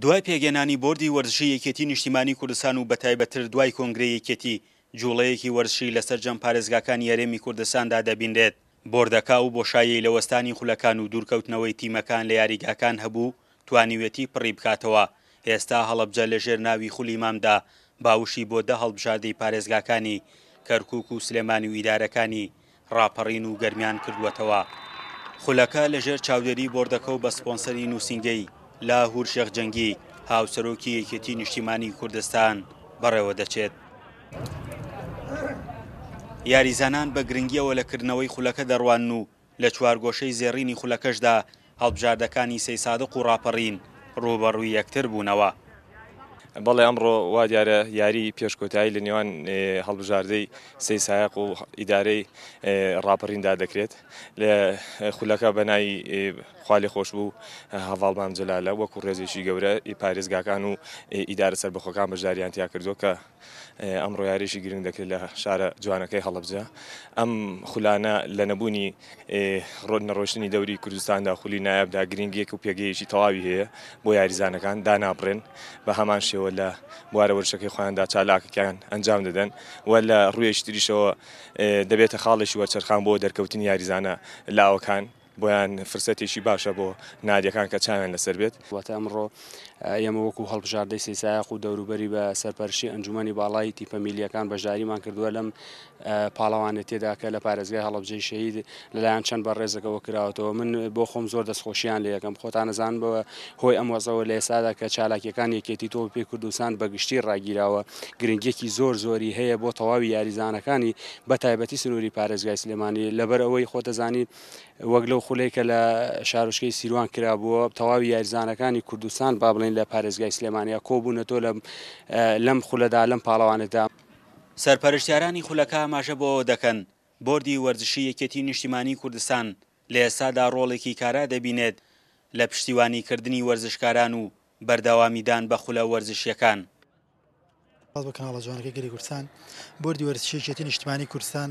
دوای پێکهێنانی بۆردی وەرزشی یەکێتی نیشتیمانی کوردستان و بەتایبەتتر دوای کۆنگرەی یەکێتی، جوڵەیەکی وەرزشی لە سەرجەم پارێزگاکانی هەرێمی کوردستاندا دەبینرێت، بۆردەکە ئەو بۆشاییەی لە وەستانی خولەکان و دوورکەوتنەوەی تیمەکان لە یاریگاکان هەبوو، توانیویەتی پڕی بکاتەوە، ئێستا هەڵەبجە لە ژێر ناوی خولی مامدا باوشی بۆ دە هەڵبژاردەی پارێزگاکانی کەرکوک و سلێمانی و ئیدارەکانی ڕاپەڕین و گەرمیان کردووەتەوە. خولەکە لە ژێر چاودێری بۆردەکە و بە سپۆنسەری نووسینگەی، لاهور شێخ جەنگی، هاوسەرۆکی یەکێتی نیشتیمانی کوردستان، بەڕێوە دەچێت. یاریزانان بە گرنگییەوە لە کردنەوەی خولەکە دەڕوانن و لە چوارگۆشەی زێڕینی خولەکەشدا هەڵبژاردەکانی سەیسادق و ڕاپەڕین ڕووبەڕووی یەکتر بوونەوە. بەڵێ ئەمڕۆ وا دیارە یاریی پێش کۆتایی لە نێوان هەڵبژاردەی سەیسایەق و ئیدارەی ڕاپەڕیندا دەکرێت لە خولەکە بە ناوی خوالێ خۆشبوو هەڤاڵ مام جەلالە وەکو ڕێزێکی گەورە ئی پارێزگاکان و ئیدارە سەربەخۆکان بەشداریان تیا کردووە کە ئەمڕۆ یاریشی گرنگ دەکرێت لە شارە جوانەکەی هەڵبجە ئەم خولانە لە نەبوونی ڕۆژ نەڕۆشتنی دەوری کوردستاندا خولی نایابدا گرنگیەک و پێگەیەکی تەواوی هەیە بۆ یاریزانەکان دانابڕێن بە هەمان شێوە لە بوارە ورشەکەی خۆیاندا چالاکەکەیان ئەنجام دەدەن و لە ڕوێشتریشەوە دەبێتە خاڵێکی وەرچەرخان بۆ دەرکەوتنی یاریزانە لاوەکان بۆیان فرسەتێکی باشە بۆ نادیەکان کە چاویان لەسەر بێت. واتە ئەمڕۆ ئێمە وەکو هەڵبژاردەی سەیسایەق و دەوروبەری بە سەرپەرشی ئەنجومەنی باڵای تیپە میللیەکان بەشداریمان کردووە لەم پاڵەوانێتیەدا کە لە پارێزگای هەڵەبجەی شەهید لەلایەن چەند بەڕێزەکەوە کراوەتەوە من بۆ خۆم زۆر دەستخۆشیان لێ یەکەم خۆتان ئەزان بەوە هۆی ئەم وەزەوە لە ئێستادا کە چالاکیەکان یەکێتی تۆ پێ کوردستان بەگشتی ڕاگیراوە گرنگیەکی زۆر زۆری هەیە بۆ تەواوی یاریزانەکانی بە تایبەتی سنووری پارێزگای سلێمانی لەبەر ئەوەی خۆتەزانی وەک لەو خولەی کە لە شارۆچکەی سیروان کرابووە تەواوی یاریزانەکانی کوردستان با بڵین لە پارێزگای سلێمانیا کۆبوونەتۆ لە لەم خولەدا لەم پاڵەوانێتدا سەرپەرشتیارانی خولەکە ئاماژە بۆ ئەوە دەکەن بۆردی وەرزشی یەکێتی نیشتیمانی کوردستان لە ئێستادا ڕۆڵێکی کارا دەبینێت لە پشتیوانیکردنی وەرزشکاران و بەردەوامیدان بە خولە وەرزشیەکان. سپاس بۆ کەناڵە جوانەکەی گەلی کوردستان بۆردی وەرزشی یەکێتی نیشتمانی کوردستان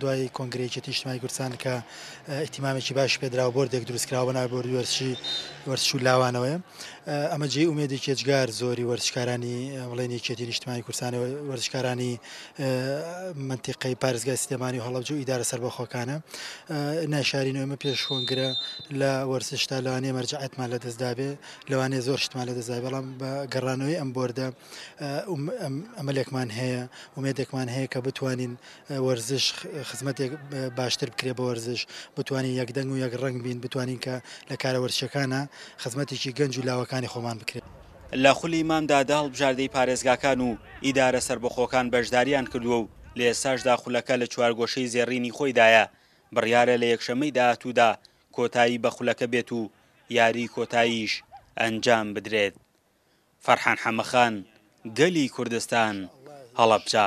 دوای کۆنگرەی یەکێتی نیشتمانی کوردستان کە ئیتیمامێکی باش پێدراوە بۆردێک دروستکراوە بەناوی بۆردی وەرزشی وەرزش و لاوانەوەیە ئەمە جێی ئومێدی کێجگار زۆری وەرزشکارانی بڵێن یەکێتی نیشتمانی کوردستانی وەرزشکارانی منتیقەی پارێزگای سلێمانی و هەڵەبجە و ئیدارە سەربەخۆکانە ناشارینەوە ئمە پێش کۆنگرە لە وەرزشتا لەوانەیە مەرجعەتمان لە دەستدابێ لەوانەیە زۆر شتمان لەدەستدابێت، بەڵام بە گەڕانەوەی ئەم بۆردە ئەمەلێکمان هەیە، ئومێدێکمان هەیە کە بتوانین وەرزش خزمەتێک باشتر بکرێت بە وەرزش، بتوانین یەکدەنگ و یەک ڕەنگ بین، بتوانین کە لە کارە وەرزشیەکانا خزمەتێکی گەنج و لاوەکانی خۆمان بکرێت. لە خولی مامدا دە هەڵبژاردەی پارێزگاکان و ئیدارە سەربەخۆکان بەشدارییان کردووە و لە ئێستاشدا خولەکە لە چوارگۆشەی زێڕینی خۆیدایە، بڕیارە لە یەکشەممەی داهاتوودا کۆتایی بە خولەکە بێت و یاری کۆتاییش ئەنجام بدرێت فەرحان حەمەخان گەلی کوردستان هەڵەبجە.